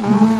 Mm-hmm.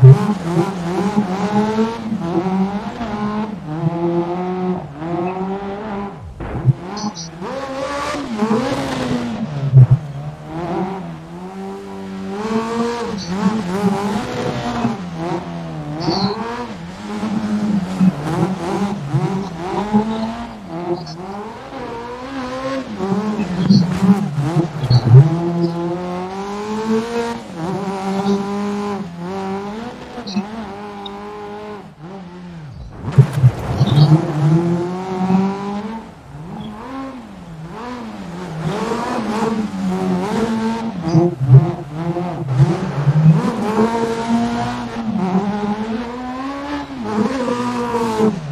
Thank you. you